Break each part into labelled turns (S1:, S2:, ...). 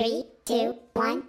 S1: Three, two, one,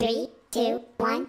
S1: Three, two, one,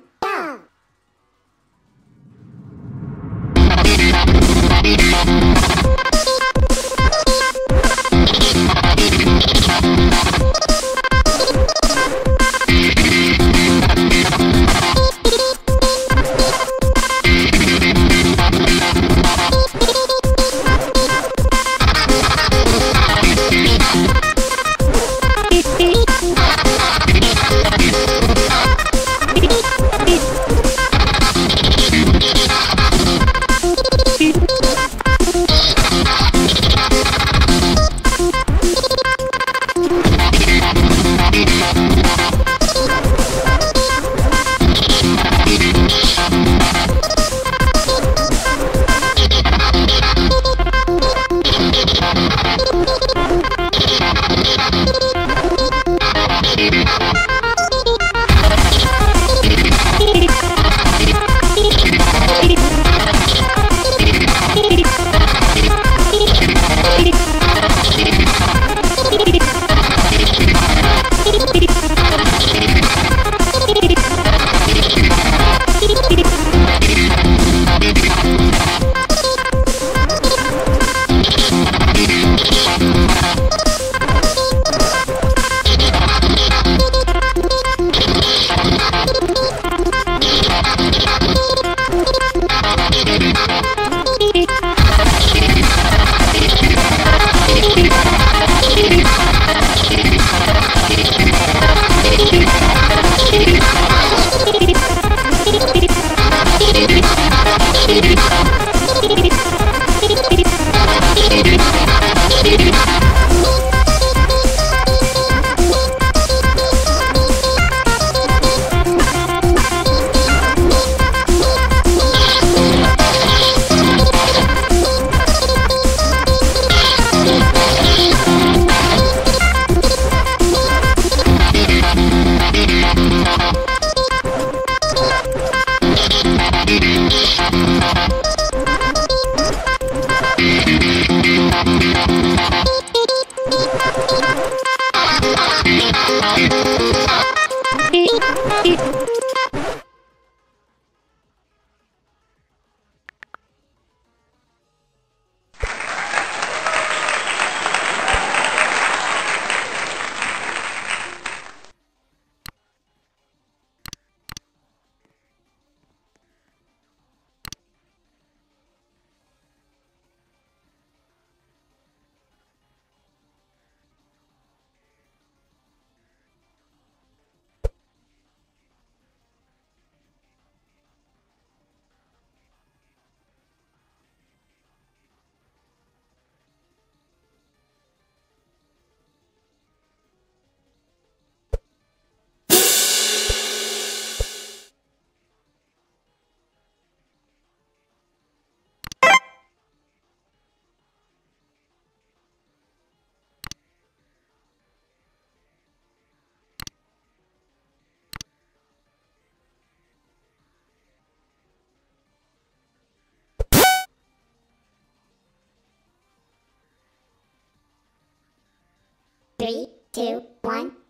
S1: two, one.